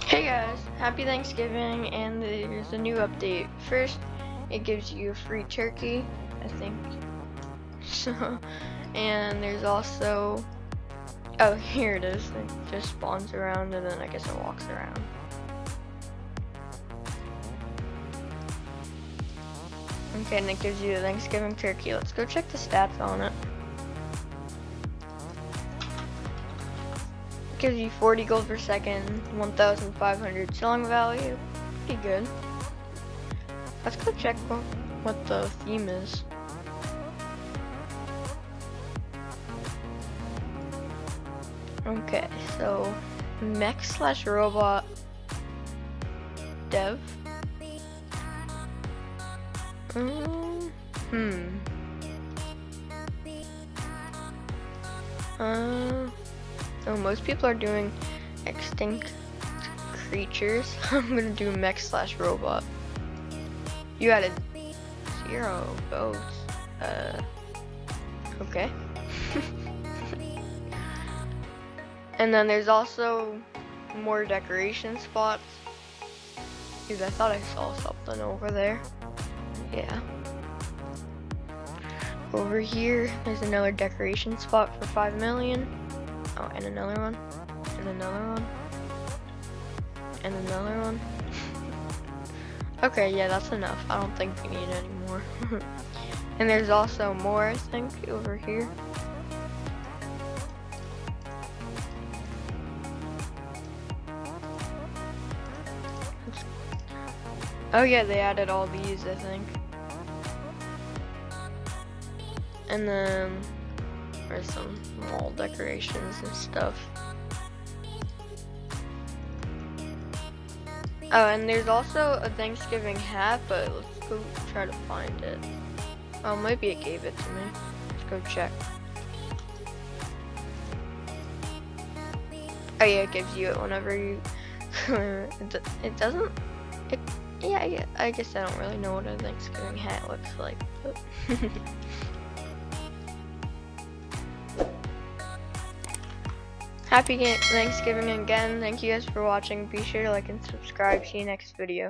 Hey guys, happy Thanksgiving and there's a new update. First, it gives you a free turkey, I think. So, and there's also, oh here it is, it just spawns around and then I guess it walks around. Okay, and it gives you a Thanksgiving turkey. Let's go check the stats on it. Gives you 40 gold per second, 1,500 selling value. Pretty good. Let's go check what, the theme is. Okay, so mech slash robot dev. Um, hmm. Uh, so most people are doing extinct creatures. I'm gonna do mech slash robot. You added zero votes. Uh, okay. and then there's also more decoration spots. Because I thought I saw something over there. Yeah. Over here, there's another decoration spot for 5 million. Oh, and another one. And another one. And another one. okay, yeah, that's enough. I don't think we need any more. and there's also more, I think, over here. Oh yeah, they added all these, I think. And then for some wall decorations and stuff. Oh, and there's also a Thanksgiving hat, but let's go try to find it. Oh, maybe it gave it to me. Let's go check. Oh yeah, it gives you it whenever you. it doesn't. It, yeah, I guess I don't really know what a Thanksgiving hat looks like. Happy Thanksgiving again. Thank you guys for watching. Be sure to like and subscribe. See you next video.